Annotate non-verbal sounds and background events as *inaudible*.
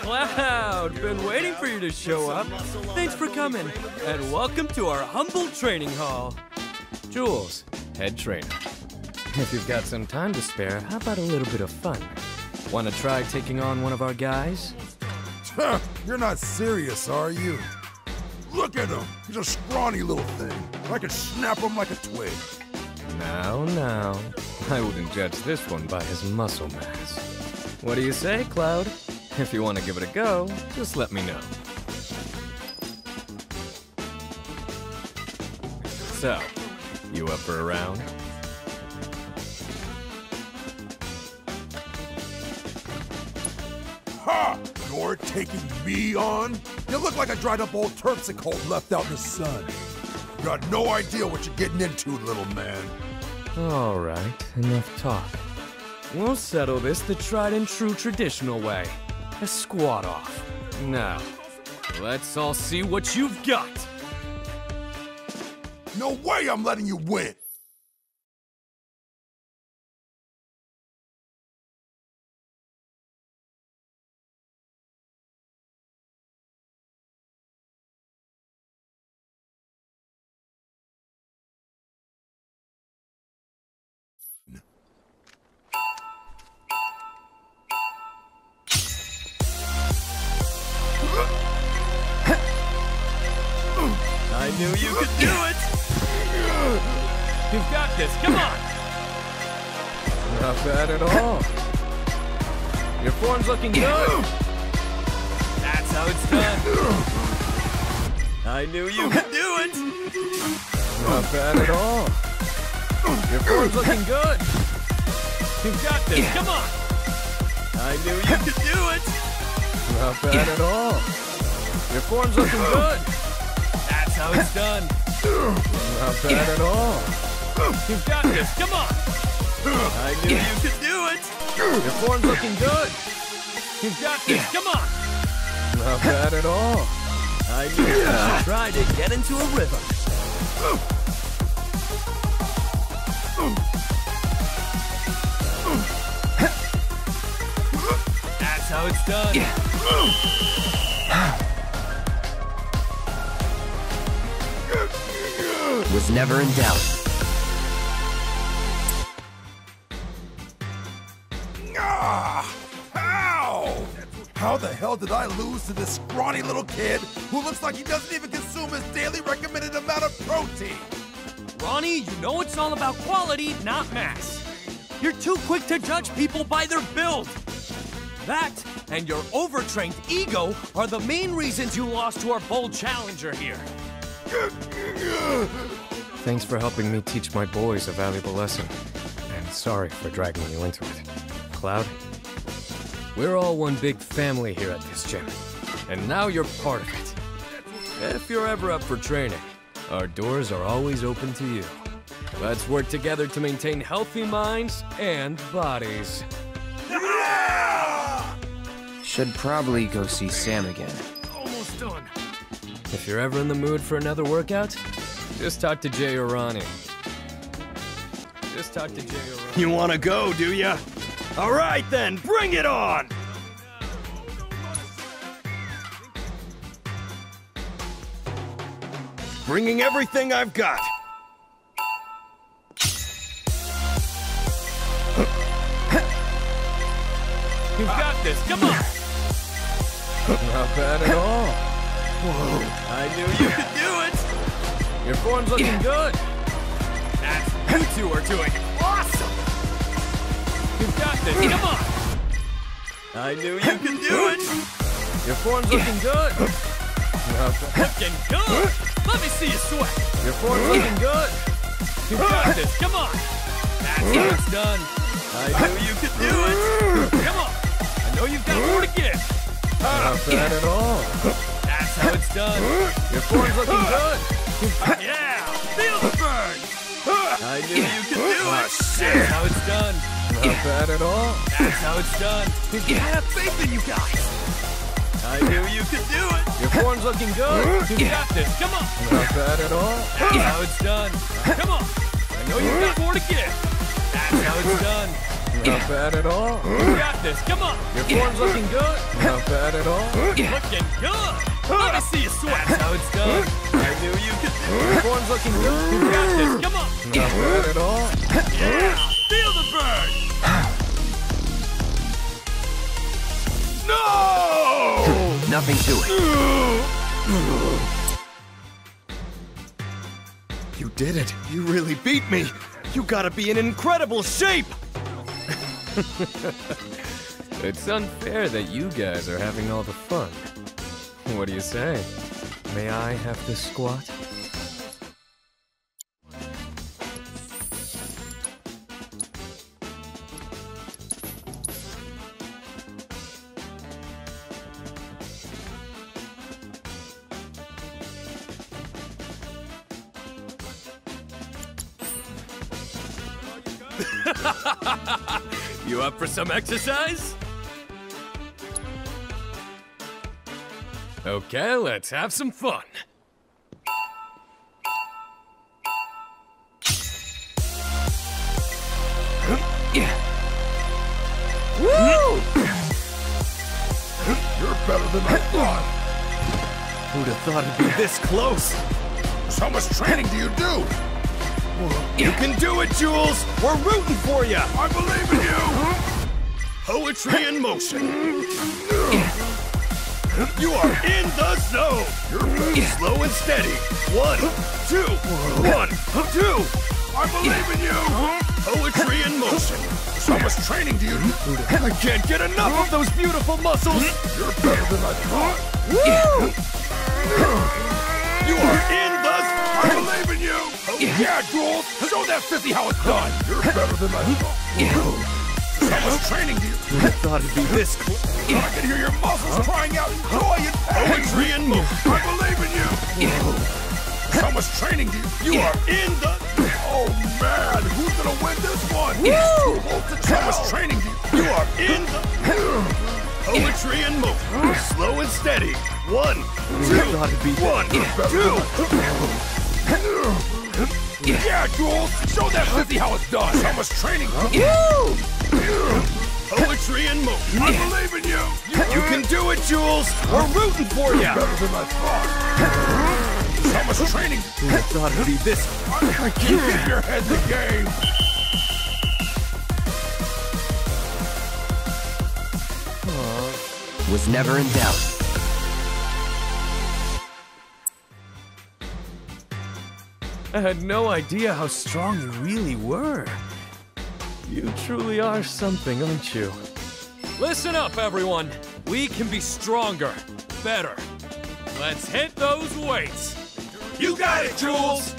Cloud, been waiting for you to show up. Thanks for coming, and welcome to our humble training hall. Jules, head trainer. If you've got some time to spare, how about a little bit of fun? Want to try taking on one of our guys? You're not serious, are you? Look at him. He's a scrawny little thing. I could snap him like a twig. Now, now. I wouldn't judge this one by his muscle mass. What do you say, Cloud? If you want to give it a go, just let me know. So, you up for a round? Ha! You're taking me on? You look like a dried up old terpsichore left out in the sun. You got no idea what you're getting into, little man. All right, enough talk. We'll settle this the tried and true traditional way. A squat off. Now, let's all see what you've got. No way I'm letting you win! Knew you could do it! You've got this, come on! Not bad at all. Your form's looking good. That's how it's done. I knew you could do it! Not bad at all. Your form's looking good. You've got this, come on! I knew you could do it! Not bad at all. Your form's looking good. How it's done. Not bad at all. You've got this. Come on. I knew you could do it. Your form's looking good. You've got this. Come on. Not bad at all. I knew you should try to get into a rhythm. That's how it's done. *sighs* *sighs* *sighs* Was never in doubt. Ah! Ow! How the hell did I lose to this scrawny little kid who looks like he doesn't even consume his daily recommended amount of protein? Ronnie, you know it's all about quality, not mass. You're too quick to judge people by their build. That and your overtrained ego are the main reasons you lost to our bold challenger here. Thanks for helping me teach my boys a valuable lesson. And sorry for dragging you into it. Cloud, we're all one big family here at this gym. And now you're part of it. If you're ever up for training, our doors are always open to you. Let's work together to maintain healthy minds and bodies. Should probably go see Sam again. Almost done. If you're ever in the mood for another workout, just talk to Jay or Ronnie. Just talk to Jay or Ronnie. You wanna go, do ya? All right then, bring it on! Bringing everything I've got. You've got this, come on! Not bad at all. I knew you could do it! Your form's looking good. That's you two are doing awesome! You've got this, come on! I knew you could do it! Your form's looking good. Looking good! Let me see you sweat! Your form's looking good. You've got this, come on! That's how it's done. I knew you could do it! Come on! I know you've got more to give! Not bad at all. How it's done. Your form's looking good. Yeah! Feel the burn! I knew you could do it! Ah, That's how it's done. Not bad at all. That's how it's done. I have faith in you guys! I knew you could do it! Your form's looking good. You got this. Come on! Not bad at all. That's how it's done. Come on! I know you've got more to give. That's how it's done. Not bad at all. You got this. Come on. Your form's looking good. Not bad at all. Looking good. Let me see you sweat. That's how it's done. I knew you could. Your form's looking good. You got this. Come on. Not bad at all. Yeah. Feel the burn. No! Nothing to it. You did it. You really beat me. You gotta be in incredible shape. It's unfair that you guys are having all the fun. What do you say? May I have this squat? *laughs* You up for some exercise? Okay, let's have some fun. Woo! You're better than I thought. Who'd have thought it'd be this close? So how much training do you do? You can do it, Jules. We're rooting for you. I believe in you. Poetry in motion. You are in the zone. Slow and steady. One, two, one, two. I believe in you. Poetry in motion. So much training do you do? I can't get enough of those beautiful muscles. You're better than I thought. You are in the. I believe in you. Yeah, Jules. Show that sissy how it's done. You're better than I thought. How much training you? I thought it'd be this close. I can hear your muscles crying out in joy and. Poetry in motion. I believe in you. How much training do you? You are in the. Oh man, who's gonna win this one? Woo! So how much training do you? You are in the. Poetry in motion. Slow and steady. One, two, one, two. Yeah, Jules. Show that sissy how it's done. How much training? Poetry and motion. I believe in you. You can do it, Jules. We're rooting for you. Better than I thought. So how much training? I thought it'd be this. I can't get your head in the game. Was never in doubt. I had no idea how strong you really were. You truly are something, aren't you? Listen up, everyone. We can be stronger, better. Let's hit those weights. You got it, Jules.